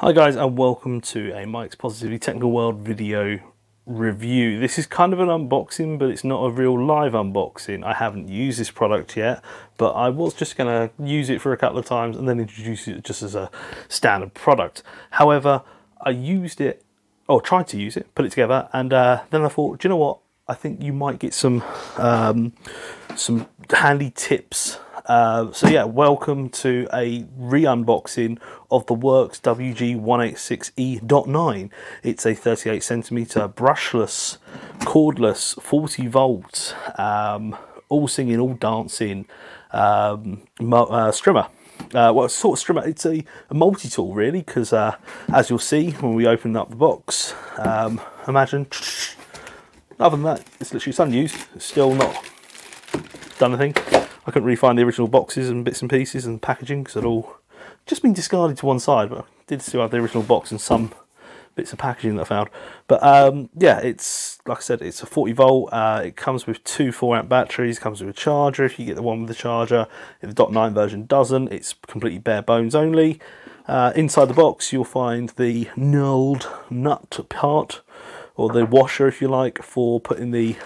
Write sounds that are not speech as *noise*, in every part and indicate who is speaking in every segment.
Speaker 1: Hi guys and welcome to a Mike's Positively Technical World video review. This is kind of an unboxing but it's not a real live unboxing. I haven't used this product yet but I was just going to use it for a couple of times and then introduce it just as a standard product. However, I used it or tried to use it, put it together and uh, then I thought, do you know what? I think you might get some um, some handy tips uh, so yeah, welcome to a re-unboxing of the Worx WG186E.9. It's a 38 centimeter brushless, cordless, 40 volt, um, all singing, all dancing um, uh, strimmer. Uh, well, sort of strimmer. It's a, a multi-tool really, because uh, as you'll see when we open up the box, um, imagine. Other than that, it's literally unused. It's still not done anything. I couldn't really find the original boxes and bits and pieces and packaging because it all just been discarded to one side, but I did still have the original box and some bits of packaging that I found. But um, yeah, it's like I said, it's a 40 volt. Uh, it comes with two 4 amp batteries. Comes with a charger if you get the one with the charger. If the Dot 9 version doesn't, it's completely bare bones only. Uh, inside the box, you'll find the knurled nut part, or the washer, if you like, for putting the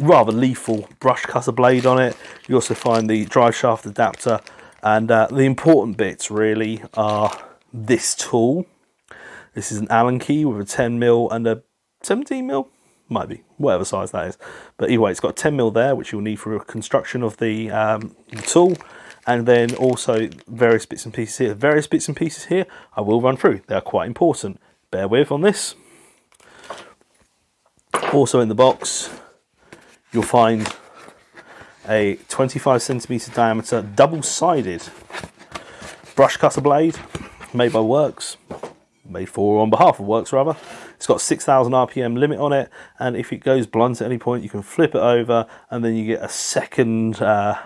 Speaker 1: rather lethal brush cutter blade on it. You also find the drive shaft adapter and uh, the important bits really are this tool. This is an Allen key with a 10 mil and a 17 mil, might be, whatever size that is. But anyway, it's got 10 mil there, which you'll need for a construction of the, um, the tool. And then also various bits and pieces here. Various bits and pieces here I will run through. They are quite important. Bear with on this. Also in the box, you'll find a 25 centimeter diameter double-sided brush cutter blade made by Worx, made for on behalf of Worx rather. It's got 6,000 RPM limit on it, and if it goes blunt at any point, you can flip it over, and then you get a second uh,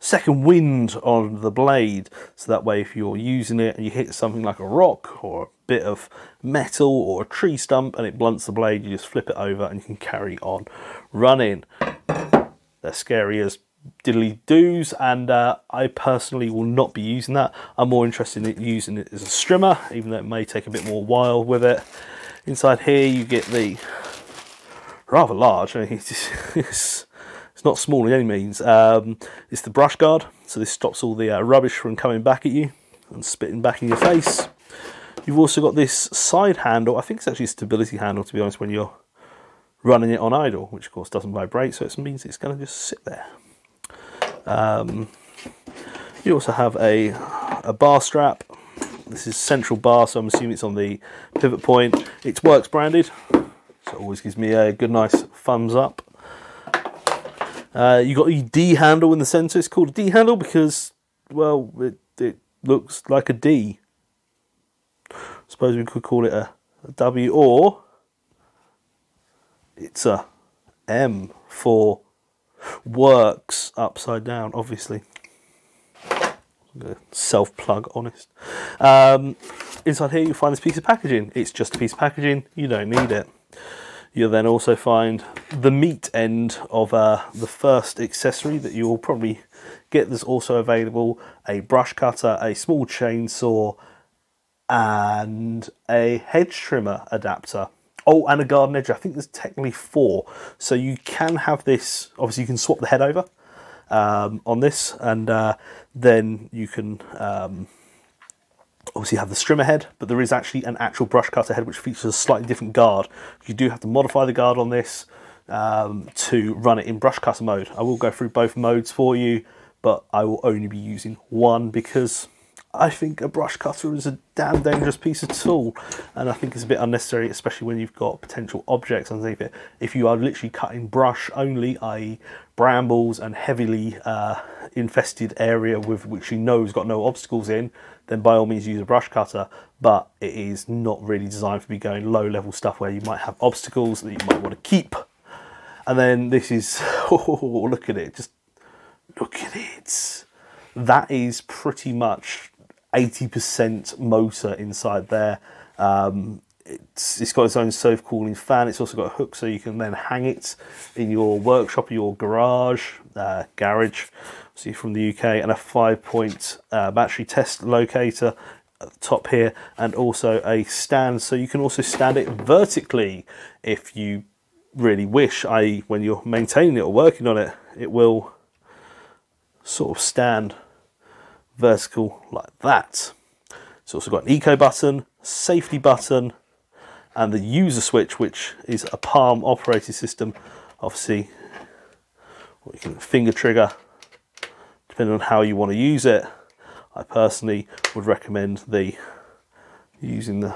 Speaker 1: second wind on the blade. So that way, if you're using it and you hit something like a rock or a bit of metal or a tree stump, and it blunts the blade, you just flip it over, and you can carry on running. They're scary as diddly doos and uh, I personally will not be using that. I'm more interested in using it as a strimmer even though it may take a bit more while with it. Inside here you get the rather large, *laughs* it's, it's, it's not small in any means, um, it's the brush guard so this stops all the uh, rubbish from coming back at you and spitting back in your face. You've also got this side handle, I think it's actually a stability handle to be honest when you're running it on idle, which of course doesn't vibrate, so it means it's going to just sit there. Um, you also have a, a bar strap. This is central bar, so I'm assuming it's on the pivot point. It's Worx branded, so it always gives me a good nice thumbs up. Uh, you got a D handle in the centre. It's called a D handle because, well, it, it looks like a D. Suppose we could call it a, a W or it's a M for Worx upside down, obviously. Self plug, honest. Um, inside here, you'll find this piece of packaging. It's just a piece of packaging, you don't need it. You'll then also find the meat end of uh, the first accessory that you will probably get. There's also available a brush cutter, a small chainsaw, and a hedge trimmer adapter. Oh, and a garden edge. I think there's technically four. So you can have this, obviously you can swap the head over um, on this and uh, then you can um, obviously you have the strimmer head, but there is actually an actual brush cutter head which features a slightly different guard. You do have to modify the guard on this um, to run it in brush cutter mode. I will go through both modes for you, but I will only be using one because I think a brush cutter is a damn dangerous piece of tool and I think it's a bit unnecessary especially when you've got potential objects underneath it. If you are literally cutting brush only, i.e. brambles and heavily uh, infested area with which you know has got no obstacles in, then by all means use a brush cutter but it is not really designed for be going low level stuff where you might have obstacles that you might want to keep. And then this is, *laughs* oh look at it, just look at it. That is pretty much 80% motor inside there. Um, it's, it's got its own self cooling fan. It's also got a hook so you can then hang it in your workshop or your garage, uh, garage, see from the UK, and a five point uh, battery test locator at the top here and also a stand so you can also stand it vertically if you really wish i.e. when you're maintaining it or working on it it will sort of stand vertical like that it's also got an eco button safety button and the user switch which is a palm operating system obviously you can finger trigger depending on how you want to use it I personally would recommend the using the,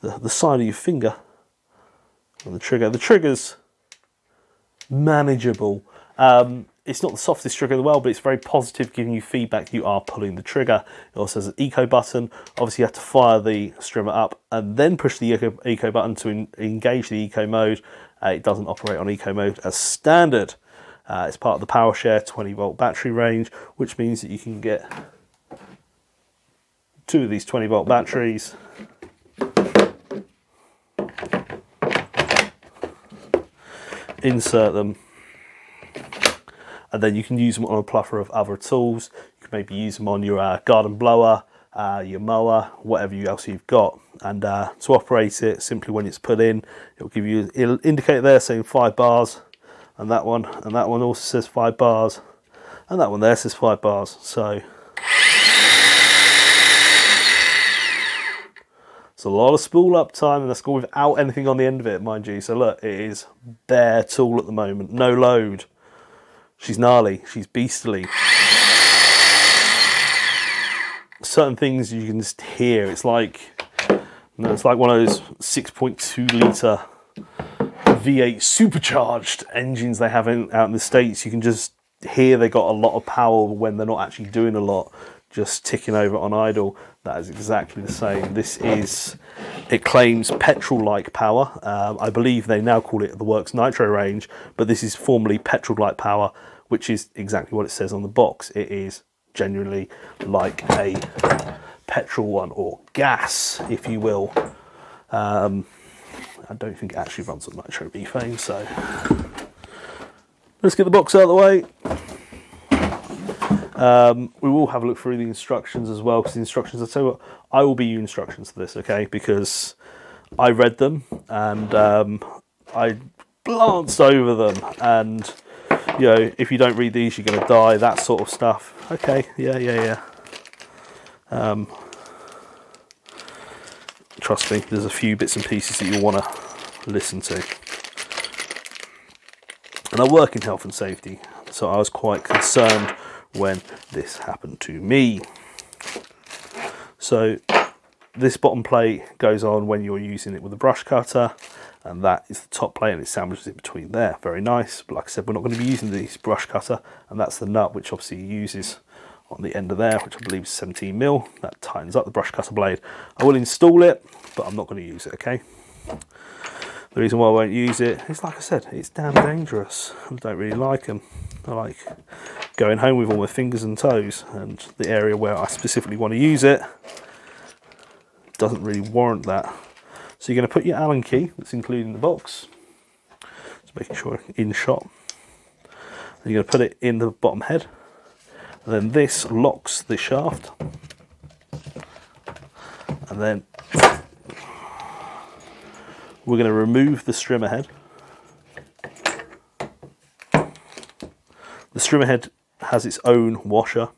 Speaker 1: the, the side of your finger on the trigger. The trigger's manageable. Um, it's not the softest trigger in the world, but it's very positive, giving you feedback you are pulling the trigger. It also has an eco button. Obviously, you have to fire the strimmer up and then push the eco, eco button to engage the eco mode. Uh, it doesn't operate on eco mode as standard. Uh, it's part of the PowerShare 20 volt battery range, which means that you can get two of these 20 volt batteries. Insert them, and then you can use them on a plethora of other tools. You can maybe use them on your uh, garden blower, uh, your mower, whatever else you've got. And uh, to operate it, simply when it's put in, it'll give you, it'll indicate there saying five bars. And that one and that one also says five bars. And that one there says five bars. So it's a lot of spool up time and that's without anything on the end of it mind you. So look it is bare tool at the moment. No load she's gnarly. She's beastly. Certain things you can just hear. It's like you know, it's like one of those 6.2 litre V8 supercharged engines they have in, out in the States, you can just hear they got a lot of power when they're not actually doing a lot, just ticking over on idle. That is exactly the same. This is, it claims petrol-like power. Um, I believe they now call it the Worx Nitro range, but this is formerly petrol-like power, which is exactly what it says on the box. It is genuinely like a petrol one or gas, if you will. Um, I don't think it actually runs on Nitro Butane, so let's get the box out of the way. Um, we will have a look through the instructions as well, because the instructions, you what, I will be you instructions for this, okay, because I read them and um, I glanced over them and you know, if you don't read these, you're going to die, that sort of stuff. Okay, yeah, yeah, yeah. Um, trust me, there's a few bits and pieces that you'll want to listen to. And I work in health and safety, so I was quite concerned when this happened to me. So this bottom plate goes on when you're using it with a brush cutter and that is the top plate and it sandwiches it between there very nice but like I said we're not going to be using this brush cutter and that's the nut which obviously uses on the end of there, which I believe is 17 mil. That tightens up the brush cutter blade. I will install it, but I'm not going to use it, okay? The reason why I won't use it is, like I said, it's damn dangerous. I don't really like them. I like going home with all my fingers and toes, and the area where I specifically want to use it doesn't really warrant that. So you're going to put your Allen key, that's included in the box, just making sure in shot. And you're going to put it in the bottom head and then this locks the shaft and then we're going to remove the strimmer head the strimmer head has its own washer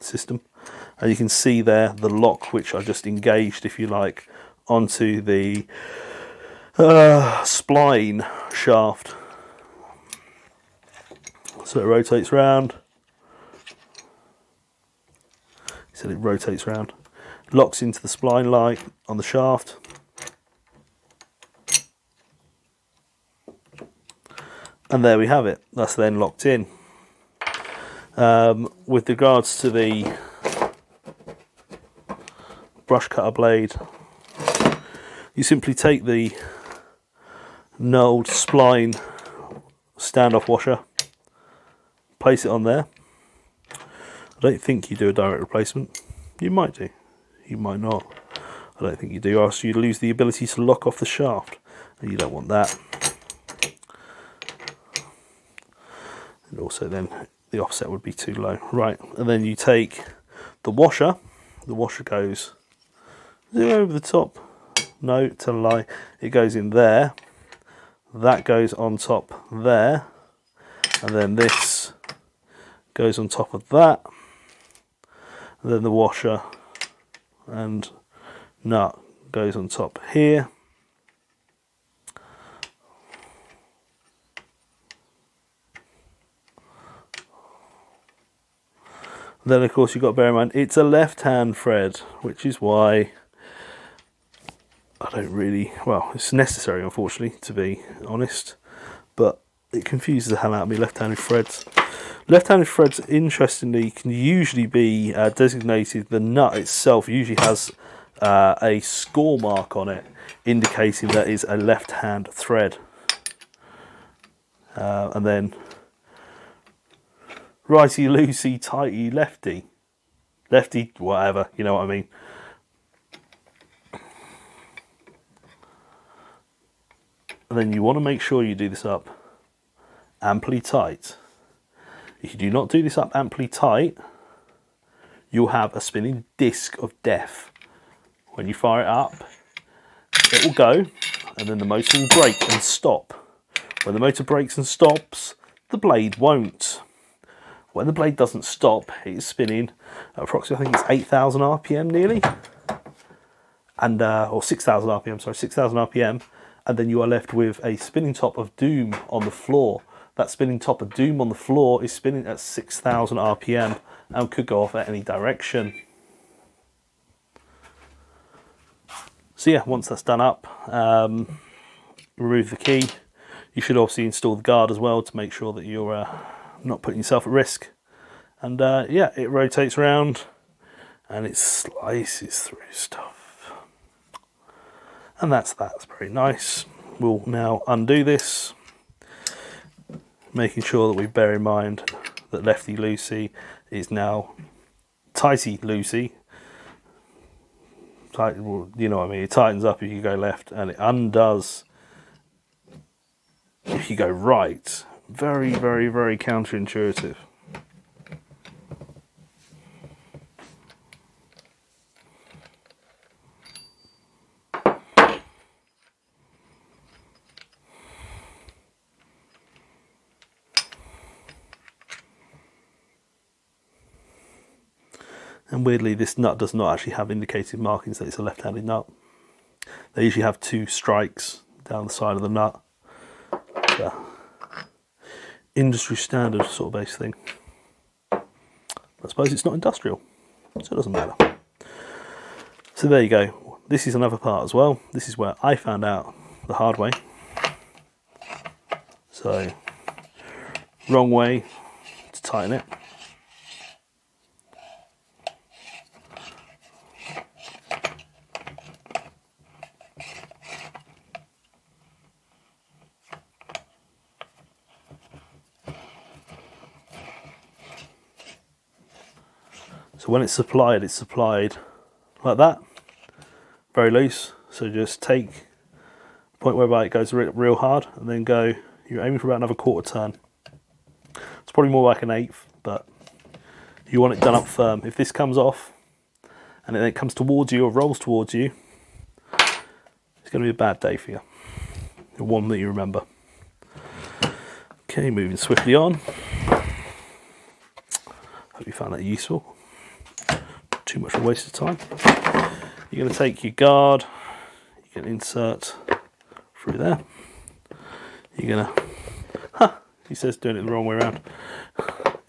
Speaker 1: system and you can see there the lock which I just engaged if you like onto the uh, spline shaft so it rotates round so it rotates around. Locks into the spline light on the shaft. And there we have it. That's then locked in. Um, with regards to the brush cutter blade, you simply take the knurled spline standoff washer, place it on there, I don't think you do a direct replacement. You might do. You might not. I don't think you do, else you lose the ability to lock off the shaft. And you don't want that. And also then the offset would be too low. Right, and then you take the washer. The washer goes over the top. No, to lie. It goes in there. That goes on top there. And then this goes on top of that. And then the washer and nut goes on top here. Then of course you've got to bear in mind it's a left hand thread, which is why I don't really well, it's necessary unfortunately to be honest, but it confuses the hell out of me left-handed threads. Left-handed threads, interestingly, can usually be uh, designated. The nut itself usually has uh, a score mark on it, indicating that is a left-hand thread. Uh, and then righty loosey, tighty lefty, lefty, whatever. You know what I mean. And then you want to make sure you do this up amply tight. If you do not do this up amply tight, you'll have a spinning disc of death. When you fire it up, it will go, and then the motor will break and stop. When the motor breaks and stops, the blade won't. When the blade doesn't stop, it's spinning approximately, I think it's 8,000 RPM nearly, and uh, or 6,000 RPM, sorry, 6,000 RPM, and then you are left with a spinning top of doom on the floor. That spinning top of doom on the floor is spinning at 6,000 RPM and could go off at any direction. So yeah, once that's done up, um, remove the key. You should obviously install the guard as well to make sure that you're uh, not putting yourself at risk. And uh, yeah, it rotates around and it slices through stuff. And that's that. That's very nice. We'll now undo this, making sure that we bear in mind that lefty Lucy is now tighty Lucy. Tight, you know what I mean. It tightens up if you go left, and it undoes if you go right. Very, very, very counterintuitive. And weirdly, this nut does not actually have indicated markings that it's a left-handed nut. They usually have two strikes down the side of the nut. Industry standard sort of base thing. I suppose it's not industrial, so it doesn't matter. So there you go. This is another part as well. This is where I found out the hard way. So, wrong way to tighten it. So when it's supplied, it's supplied like that, very loose. So just take point whereby it goes real hard and then go, you're aiming for about another quarter turn. It's probably more like an eighth, but you want it done up firm. If this comes off and then it comes towards you or rolls towards you, it's going to be a bad day for you. One that you remember. Okay, moving swiftly on. Hope you found that useful too much of a waste of time. You're going to take your guard, you can insert through there. You're going to, huh, he says doing it the wrong way around.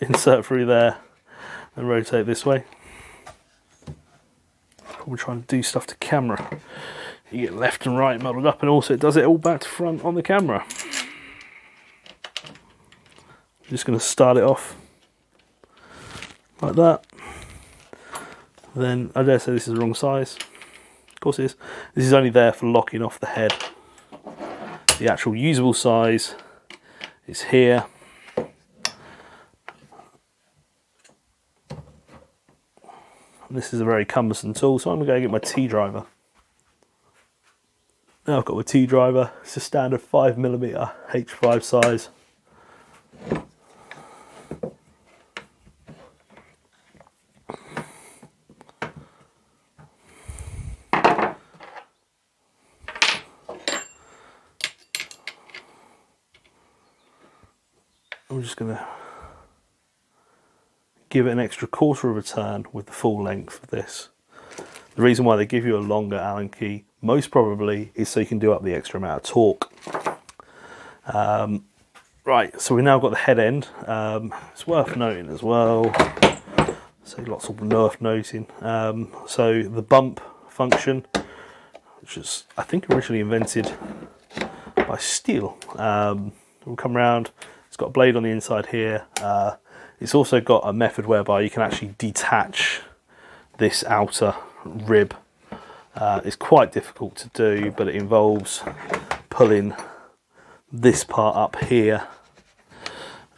Speaker 1: insert through there and rotate this way. Probably trying to do stuff to camera. You get left and right muddled up and also it does it all back to front on the camera. I'm just going to start it off like that then I dare say this is the wrong size. Of course it is. This is only there for locking off the head. The actual usable size is here. This is a very cumbersome tool, so I'm going to get my T-driver. Now I've got my T-driver, it's a standard 5mm H5 size. I'm just going to give it an extra quarter of a turn with the full length of this. The reason why they give you a longer Allen key, most probably, is so you can do up the extra amount of torque. Um, right, so we've now got the head end. Um, it's worth noting as well. So lots of nerf noting. Um, so the bump function, which is I think originally invented by. Um, will come around. Got a blade on the inside here. Uh, it's also got a method whereby you can actually detach this outer rib. Uh, it's quite difficult to do, but it involves pulling this part up here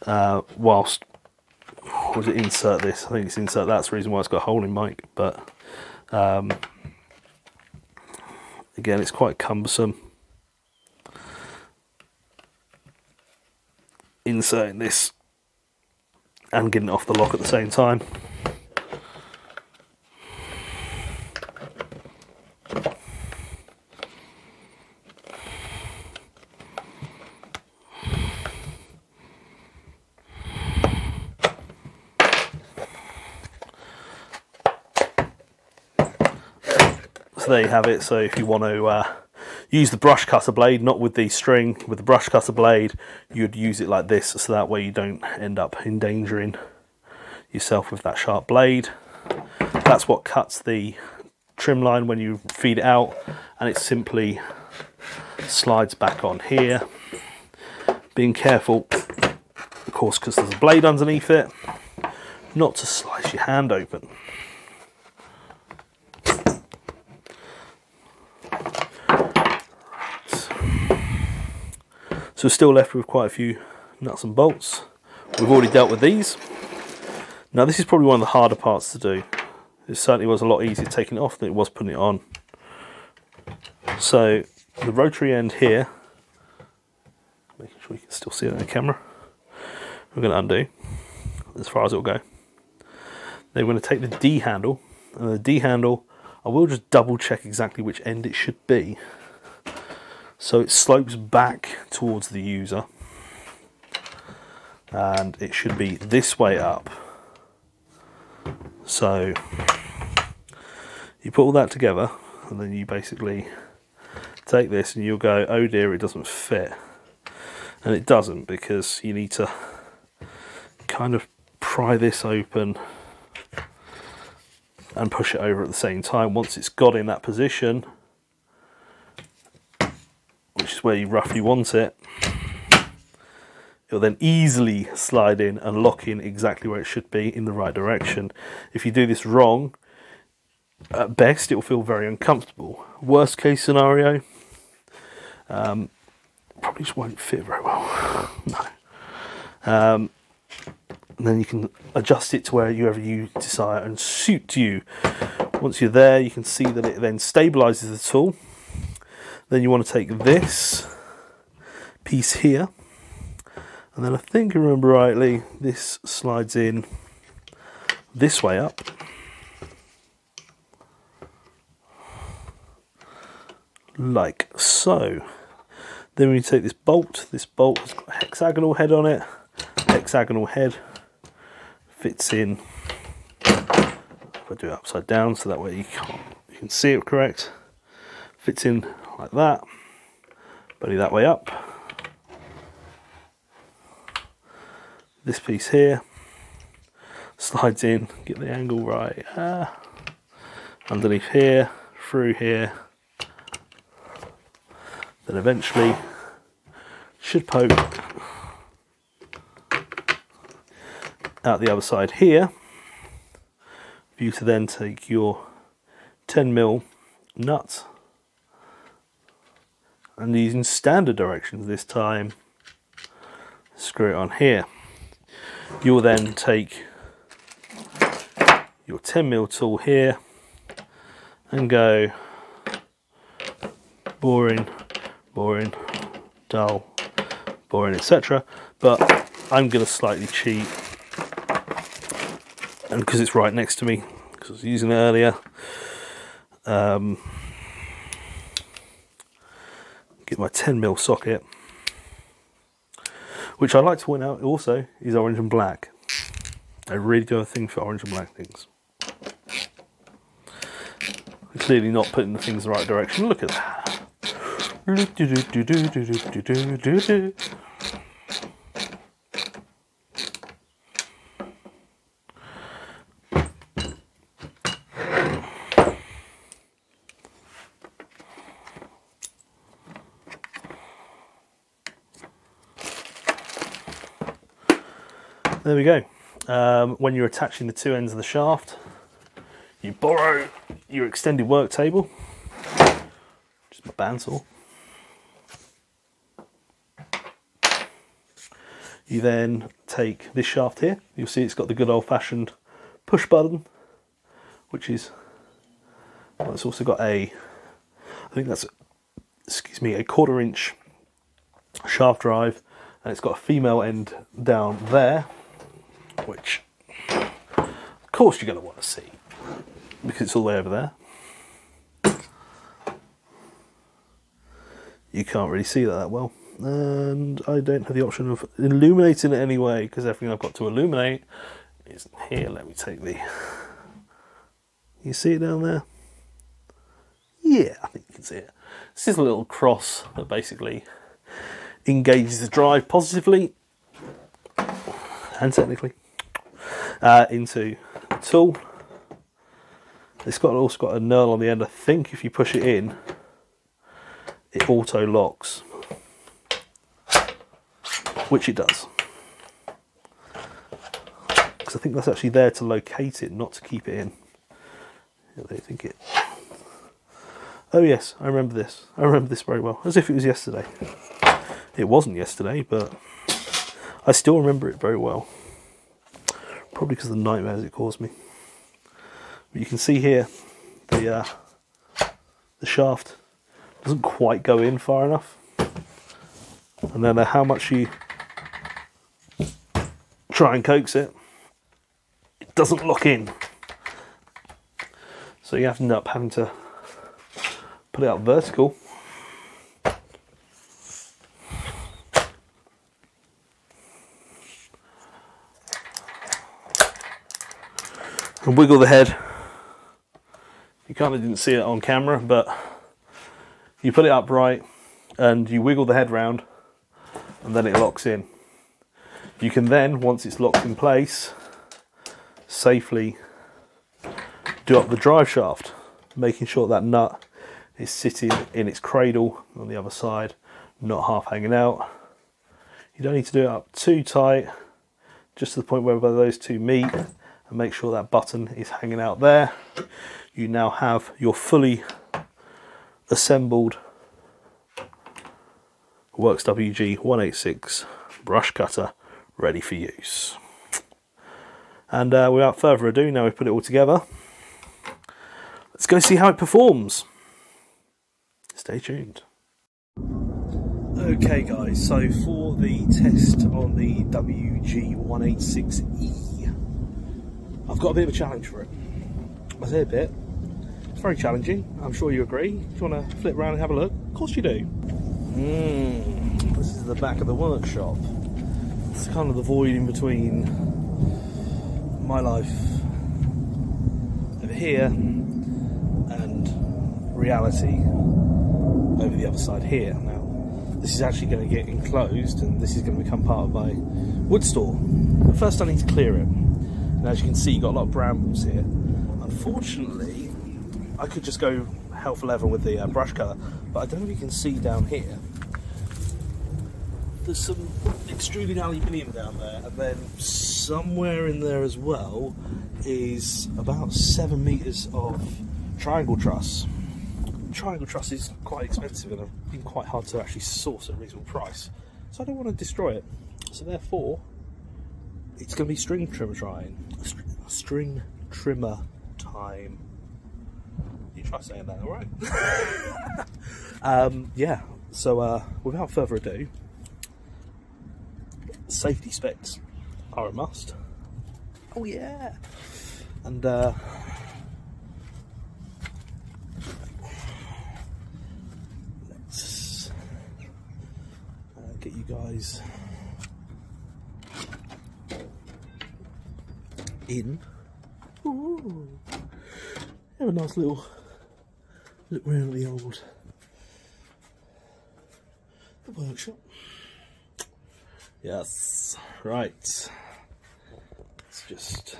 Speaker 1: uh, whilst was it insert this? I think it's insert. That's the reason why it's got a hole in mic. But um, again, it's quite cumbersome. Inserting this and getting it off the lock at the same time. So there you have it. So if you want to uh, use the brush cutter blade, not with the string, with the brush cutter blade, you'd use it like this, so that way you don't end up endangering yourself with that sharp blade. That's what cuts the trim line when you feed it out, and it simply slides back on here. Being careful, of course, because there's a blade underneath it, not to slice your hand open. So we're still left with quite a few nuts and bolts. We've already dealt with these. Now this is probably one of the harder parts to do. It certainly was a lot easier taking it off than it was putting it on. So the rotary end here, making sure you can still see it in the camera, we're going to undo as far as it will go. Then we're going to take the D handle, and the D handle, I will just double check exactly which end it should be. So it slopes back towards the user and it should be this way up. So you put all that together and then you basically take this and you'll go, oh dear, it doesn't fit. And it doesn't because you need to kind of pry this open and push it over at the same time. Once it's got in that position, where you roughly want it, it'll then easily slide in and lock in exactly where it should be in the right direction. If you do this wrong, at best it will feel very uncomfortable. Worst case scenario, um, probably just won't fit very well. *laughs* no. Um, and then you can adjust it to wherever you desire and suit you. Once you're there, you can see that it then stabilizes the tool then you want to take this piece here, and then I think I remember rightly, this slides in this way up. Like so. Then we take this bolt, this bolt has got a hexagonal head on it, hexagonal head fits in, if I do it upside down so that way you, you can see it correct, fits in like that. Belly that way up. This piece here slides in, get the angle right. Ah. Underneath here, through here. Then eventually should poke out the other side here for you to then take your 10 mil nut and using standard directions this time. Screw it on here. You'll then take your 10 mil tool here and go boring boring dull boring etc but I'm gonna slightly cheat and because it's right next to me because I was using it earlier um, get my 10 mil socket which I'd like to point out also is orange and black. I really do a thing for orange and black things. clearly not putting the things in the right direction. Look at that. There we go. Um, when you're attaching the two ends of the shaft, you borrow your extended work table, just my bandsaw. You then take this shaft here. You'll see it's got the good old-fashioned push button, which is well, it's also got a, I think that's, excuse me, a quarter inch shaft drive, and it's got a female end down there which of course you're going to want to see because it's all the way over there. You can't really see that that well. And I don't have the option of illuminating it anyway because everything I've got to illuminate is here. Let me take the. You see it down there? Yeah, I think you can see it. This is a little cross that basically engages the drive positively and technically uh, into the tool. It's got also got a knurl on the end. I think if you push it in, it auto locks, which it does. Because I think that's actually there to locate it, not to keep it in. They think it. Oh yes, I remember this. I remember this very well, as if it was yesterday. It wasn't yesterday, but I still remember it very well probably because of the nightmares it caused me. But you can see here the uh, the shaft doesn't quite go in far enough, and no matter how much you try and coax it, it doesn't lock in. So you have to end up having to put it up vertical and wiggle the head. You kind of didn't see it on camera, but you put it upright and you wiggle the head round and then it locks in. You can then, once it's locked in place, safely do up the drive shaft, making sure that nut is sitting in its cradle on the other side, not half hanging out. You don't need to do it up too tight, just to the point where those two meet and make sure that button is hanging out there. You now have your fully assembled Worx WG 186 brush cutter ready for use. And uh, without further ado, now we've put it all together, let's go see how it performs. Stay tuned. Okay guys, so for the test on the WG186E I've got a bit of a challenge for it. I say a bit. It's very challenging. I'm sure you agree. Do you want to flip around and have a look? Of course you do. Mm, this is the back of the workshop. It's kind of the void in between my life over here and reality over the other side here. Now, this is actually going to get enclosed and this is going to become part of my wood store. But first I need to clear it. And as you can see, you've got a lot of brambles here. Unfortunately, I could just go for leather with the uh, brush cutter, but I don't know if you can see down here. There's some extruded aluminium down there, and then somewhere in there as well is about seven meters of triangle truss. Triangle truss is quite expensive and have been quite hard to actually source at a reasonable price, so I don't want to destroy it. So therefore, it's going to be string trimmer time. String trimmer time. You try saying that, alright? *laughs* um, yeah, so uh, without further ado, safety specs are a must. Oh yeah! And uh, let's uh, get you guys in. Ooh. Have a nice little look around the old the workshop. Yes, right. Let's just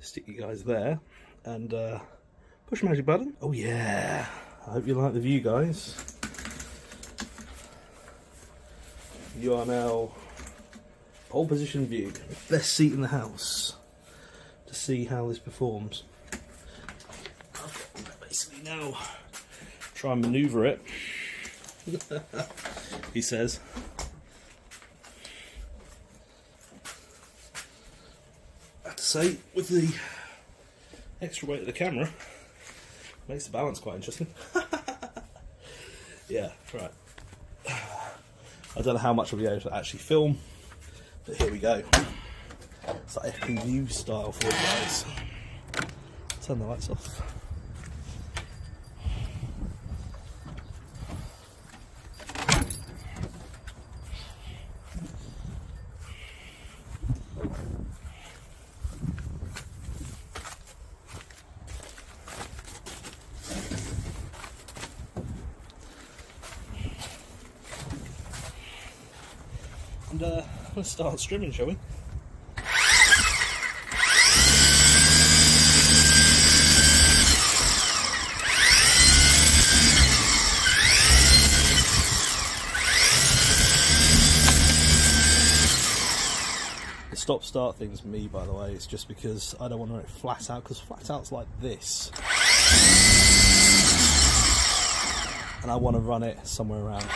Speaker 1: stick you guys there and uh, push the magic button. Oh yeah, I hope you like the view guys. You are now pole position view, best seat in the house to see how this performs. Basically now try and manoeuvre it, *laughs* he says. I have to say, with the extra weight of the camera, makes the balance quite interesting. *laughs* yeah, right. *sighs* I don't know how much I'll be able to actually film, but here we go. It's like FPV style for you guys. Turn the lights off. And uh, let's *laughs* start streaming, shall we? The stop start thing's me, by the way. It's just because I don't want to run it flat out, because flat out's like this. And I want to run it somewhere around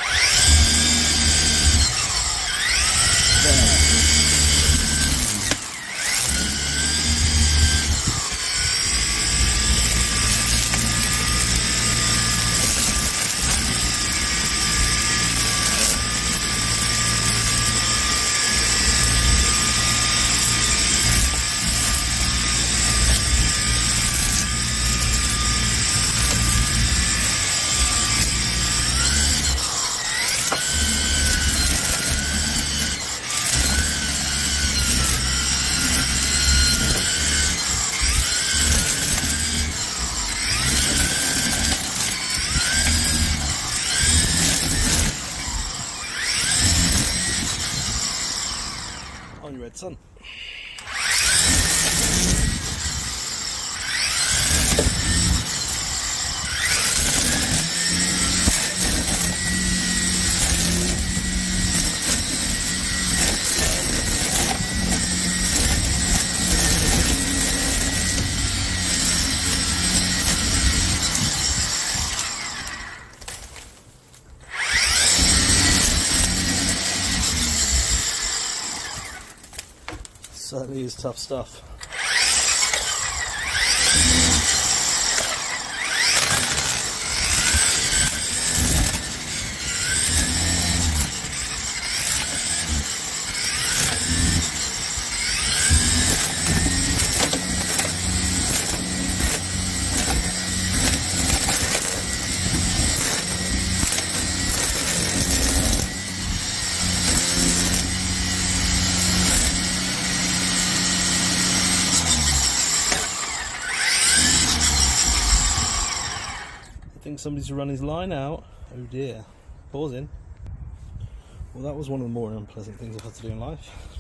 Speaker 1: on your red sun. Certainly is tough stuff. I think somebody's run his line out. Oh dear. Pausing. Well, that was one of the more unpleasant things I've had to do in life.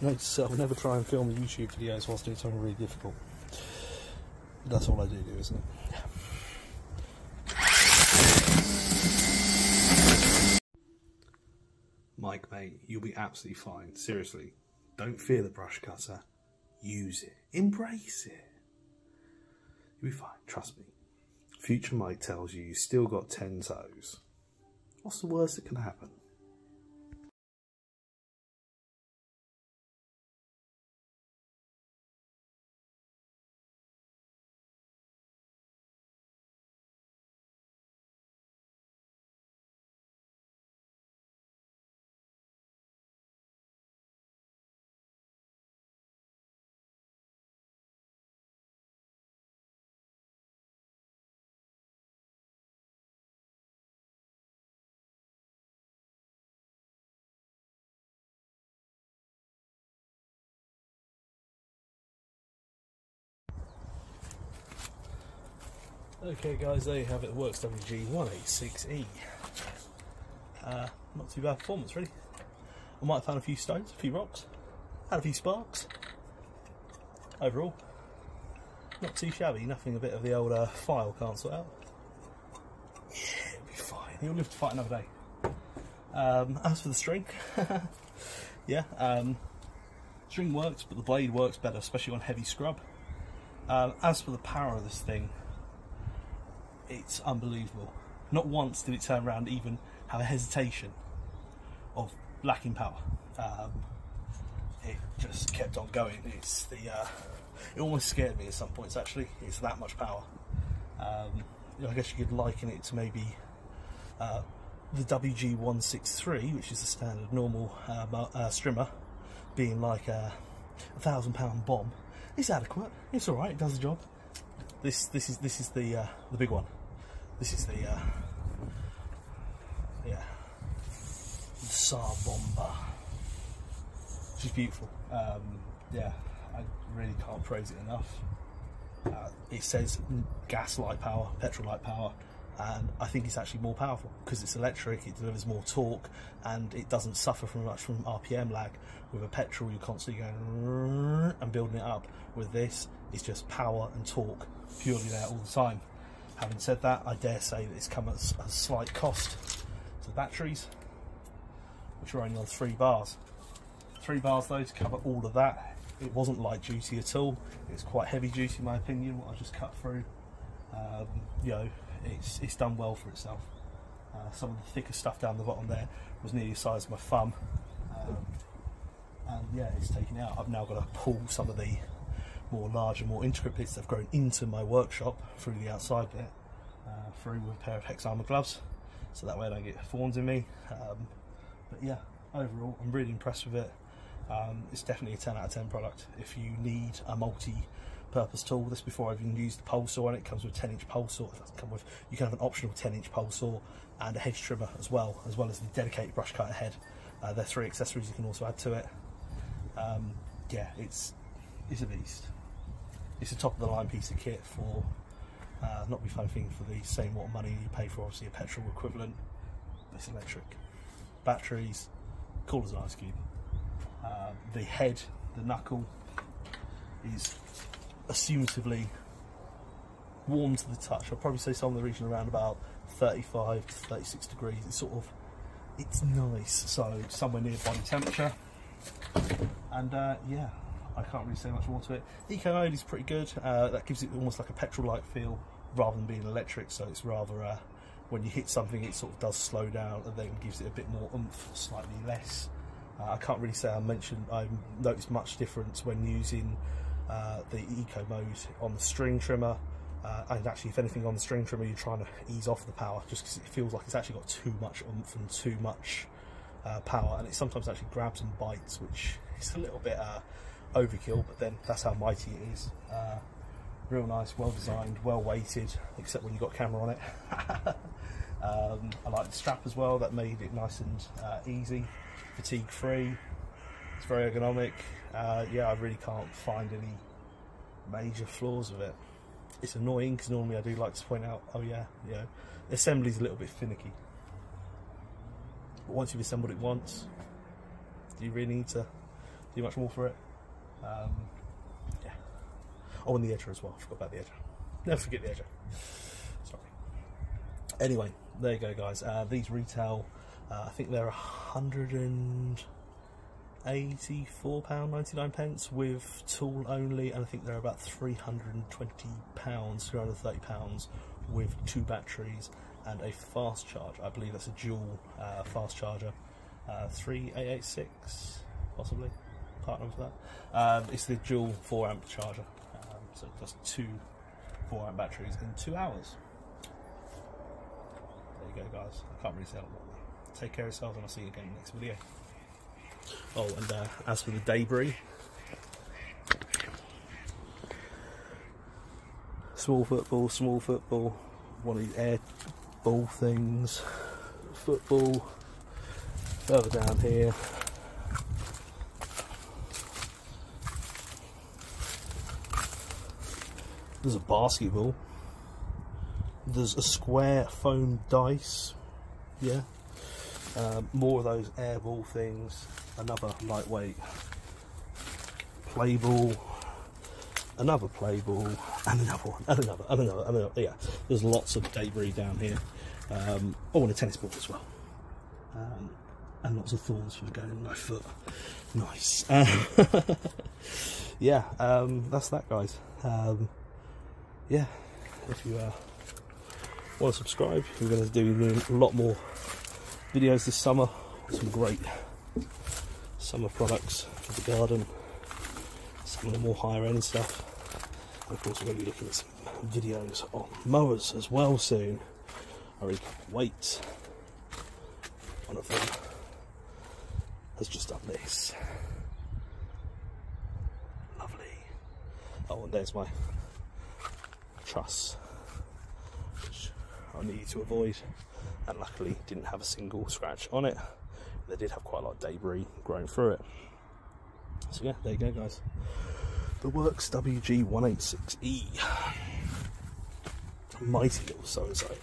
Speaker 1: I'll never try and film YouTube videos whilst doing something really difficult. That's all I do do, isn't it? Mike, mate, you'll be absolutely fine. Seriously. Don't fear the brush cutter. Use it. Embrace it. You'll be fine. Trust me. Future Mike tells you you still got 10 toes. What's the worst that can happen? Okay guys, there you have it, Worx WG186E. Uh, not too bad performance really. I might have found a few stones, a few rocks, had a few sparks. Overall, not too shabby, nothing a bit of the old uh, file can't sort out. Yeah, it'll be fine, he'll live to fight another day. Um, as for the string, *laughs* yeah, um, string works, but the blade works better, especially on heavy scrub. Um, as for the power of this thing, it's unbelievable. Not once did it turn around even have a hesitation of lacking power. Um, it just kept on going. It's the uh, it almost scared me at some points. Actually, it's that much power. Um, I guess you could liken it to maybe uh, the WG163, which is the standard normal uh, uh, strimmer, being like a, a thousand pound bomb. It's adequate. It's all right. It does the job. This this is this is the uh, the big one. This is the uh, yeah the Tsar Bomba. Which is beautiful. Um, yeah, I really can't praise it enough. Uh, it says gas light power, petrol light power, and I think it's actually more powerful because it's electric, it delivers more torque, and it doesn't suffer from much from RPM lag. With a petrol, you're constantly going and building it up. With this, it's just power and torque purely there all the time. Having said that, I dare say that it's come at a slight cost to the batteries, which are only on three bars. Three bars though to cover all of that. It wasn't light duty at all. It's quite heavy duty in my opinion, what I just cut through. Um, you know, it's, it's done well for itself. Uh, some of the thicker stuff down the bottom there was nearly the size of my thumb. Um, and yeah, it's taken out. I've now got to pull some of the more large and more intricate bits that have grown into my workshop through the outside bit, uh, through with a pair of HexArmor gloves, so that way I don't get thorns in me. Um, but yeah, overall, I'm really impressed with it. Um, it's definitely a 10 out of 10 product. If you need a multi-purpose tool, this before I've even used the pole saw and it, comes with a 10 inch pole saw. It doesn't come with, you can have an optional 10 inch pole saw and a hedge trimmer as well, as well as the dedicated brush cutter head. Uh, there are three accessories you can also add to it. Um, yeah, it's it's a beast it's a top of the line piece of kit for uh, not be funny thing for the same what money you pay for obviously a petrol equivalent. It's electric. Batteries cool as an ice cube. Uh, the head the knuckle is assumptively warm to the touch. I'll probably say somewhere in the region around about 35 to 36 degrees. It's sort of it's nice. So somewhere near body temperature. And uh, yeah I can't really say much more to it. Eco mode is pretty good. Uh, that gives it almost like a petrol-like feel rather than being electric. So it's rather uh, when you hit something, it sort of does slow down and then gives it a bit more oomph, slightly less. Uh, I can't really say I mentioned I noticed much difference when using uh, the eco mode on the string trimmer. Uh, and actually, if anything on the string trimmer, you're trying to ease off the power just because it feels like it's actually got too much oomph and too much uh, power, and it sometimes actually grabs and bites, which is a little bit overkill, but then that's how mighty it is. Uh, real nice, well designed, well weighted, except when you've got camera on it. *laughs* um, I like the strap as well, that made it nice and uh, easy, fatigue free. It's very ergonomic. Uh, yeah, I really can't find any major flaws with it. It's annoying because normally I do like to point out, oh yeah, you know, the assembly's a little bit finicky. But once you've assembled it once, do you really need to do much more for it? Um, yeah. Oh, and the edger as well. I forgot about the edger. *laughs* Never forget the edger. Sorry. Anyway, there you go, guys. Uh, these retail, uh, I think they're a hundred and eighty-four pound ninety-nine pence with tool only, and I think they're about three hundred and twenty pounds, three hundred thirty pounds with two batteries and a fast charge. I believe that's a dual uh, fast charger, uh, three eight eight six possibly that. Um, it's the dual 4 amp charger, um, so it does two 4 amp batteries in two hours. There you go, guys. I can't really say a lot. Take care of yourselves, and I'll see you again in the next video. Oh, and uh, as for the debris, small football, small football, one of these air ball things, football, further down here, There's a basketball. there's a square foam dice. Yeah. Um, more of those air ball things. Another lightweight play ball. Another play ball. And another one. And another. And another. And another. Yeah. There's lots of debris down here. Um, oh, and a tennis ball as well. Um, and lots of thorns for going in my foot. Nice. Um, *laughs* yeah, um, that's that, guys. Um, yeah, if you uh, want to subscribe, we're going to do a lot more videos this summer. Some great summer products for the garden. Some of the more higher end stuff. And of course, we're going to be looking at some videos on mowers as well soon. I really can't wait. One of them has just done this. Lovely. Oh, and there's my truss, which I needed to avoid, and luckily didn't have a single scratch on it. They did have quite a lot of debris growing through it. So yeah, there you go, guys. The Worx WG186E. Mighty little so-and-so.